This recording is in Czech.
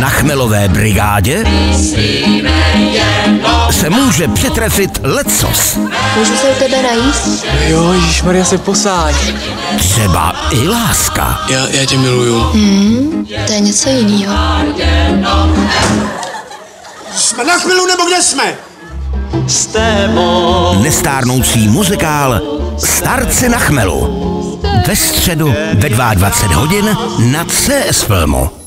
Na chmelové brigádě se může přetrefit lecos. Můžu se u tebe najíst? Jo, Maria se posáď. Třeba i láska. Já, já tě miluju. Hmm, to je něco jiného. Jsme na chmilu nebo kde jsme? Nestárnoucí muzikál Starci na chmelu. Ve středu ve 22 hodin na CS Filmu.